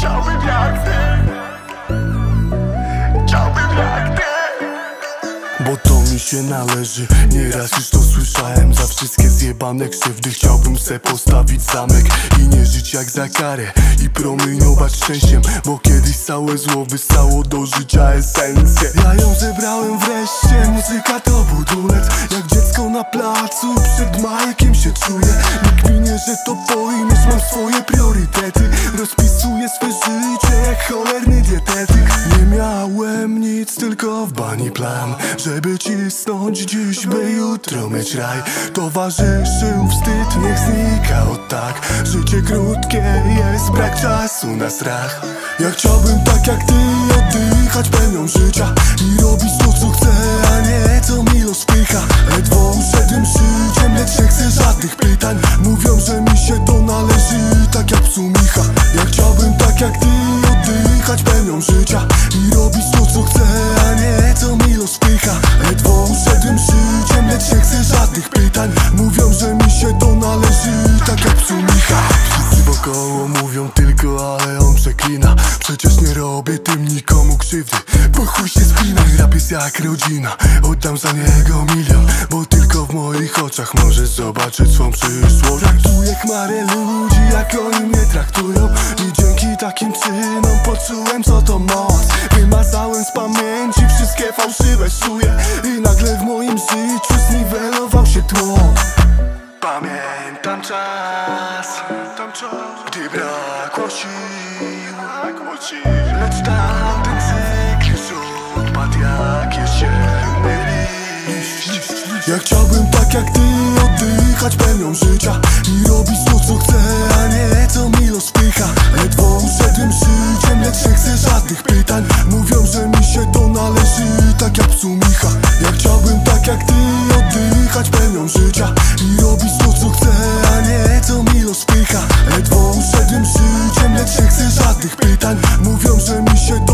żyć jak ty. Chciałbym jak ty. Bo to mi się należy. Nieraz już to słyszałem. Za wszystkie zjebane krzywdy Chciałbym se postawić zamek I nie żyć jak za karę I promieniować szczęściem Bo kiedyś całe zło wyssało do życia esencję. Ja ją zebrałem wreszcie. Muzyka to budulec Jak dziecko na placu Przed majkiem życie Jak cholerny dietetyk. Nie miałem nic, tylko w bani plan. Żeby cisnąć dziś, by jutro mieć raj. Towarzyszył wstyd, niech znika od tak. Życie krótkie jest, brak czasu na strach. Ja chciałbym tak jak ty oddychać pełnią życia I robić to co chcę, a nie co mi los wpycha Ledwo uszedłem życiem, lecz nie chcę żadnych pytań. Mówią, że mi się to należy, tak jak psu Micha oddychać pełnią robię tym nikomu krzywdy. Bo chuj się spina, rap jest jak rodzina. Oddam za niego milion Bo tylko w moich oczach możesz zobaczyć swą przyszłość. Traktuję chmarę ludzi, jak oni mnie traktują. I dzięki takim czynom poczułem co to moc. Wymazałem z pamięci wszystkie fałszywe szuje I nagle w moim życiu zniwelował się Pamiętam czas, gdy brakło sił. Lecz tamten cykl odpadł jak jesienny liść Ja chciałbym tak jak ty oddychać pełnią życia I robić to co chcę, a nie co mi los wpycha Ledwo uszedłem życiem, lecz nie chcę żadnych pytań żadnych pytań. Mówią, że mi się